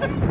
Hey!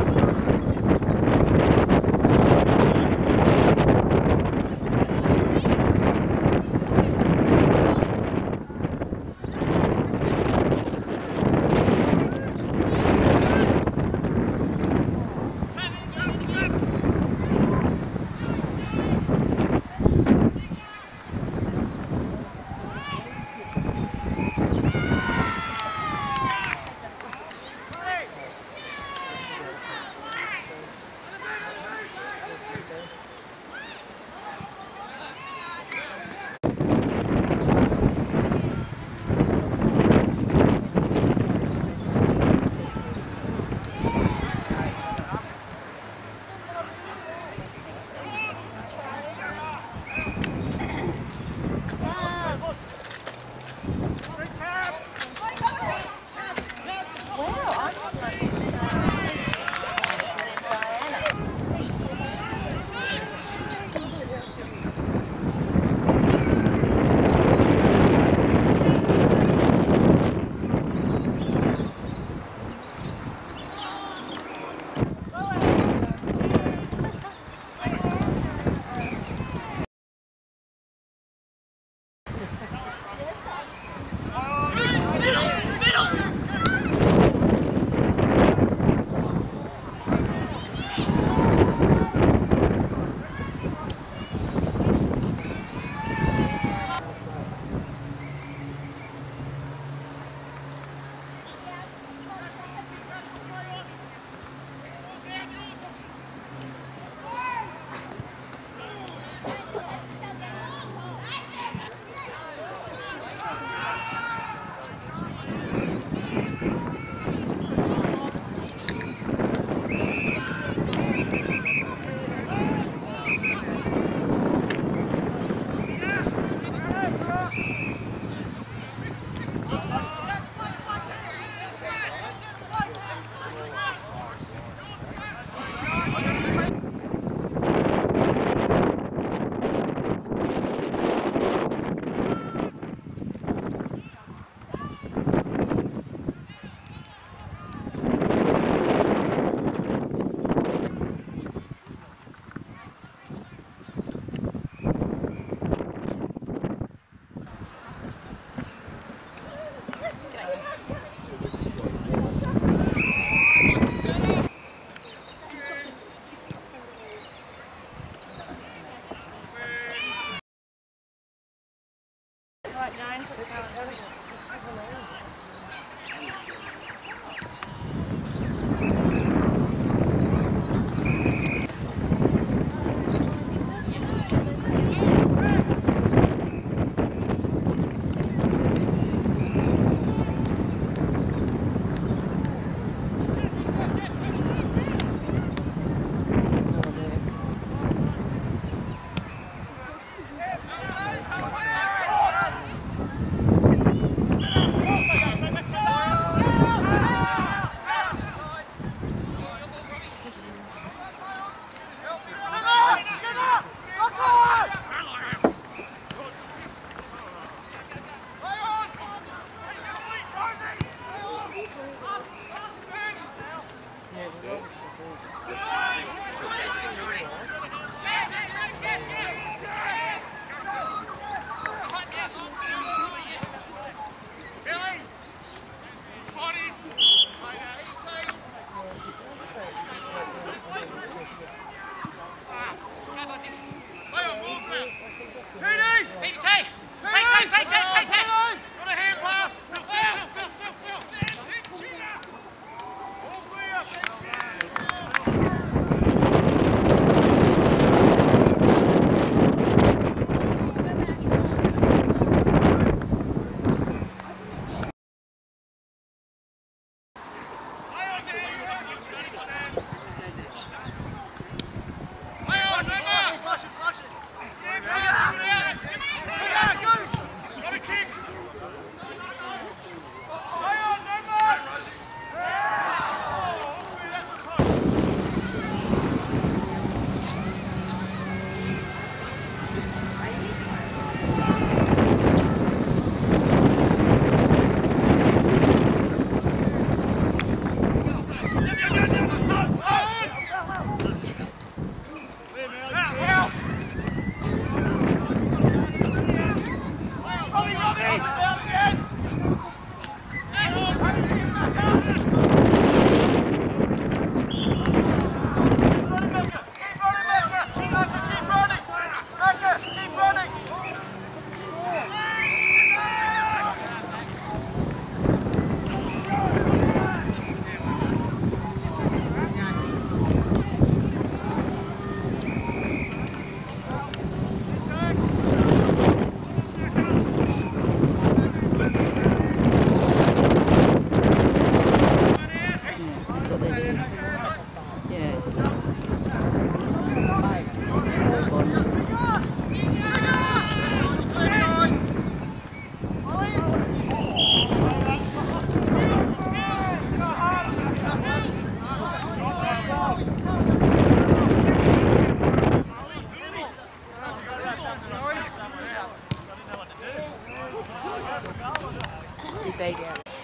day dance.